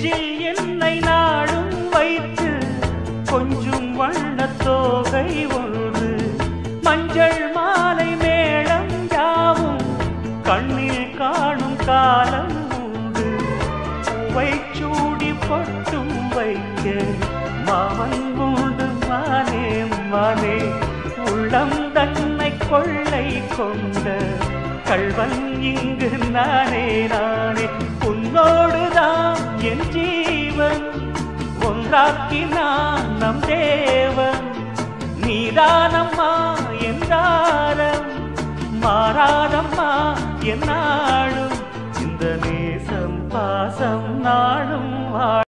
நெஞ்சில் என்னை நாடும் வைத்து கொஞ்சம் வண்ணத் தோகை ஒன்று மஞ்சள் மாலை மேளம் யாவும் கண்ணில் காணும் காலம் உண்டு. பூவை சூடி பட்டும் வைக்க மாமன் உண்டு மானே மானே. உள்ளம் தன்னை கொள்ளை கொண்ட கல்வன் இங்கு நானே. நீராக்கினான் நம் தேவன். நீரானம்மா என்றாரம் மாறாதம்மா என்னாலும் இந்த நேசம் பாசம் நாளும்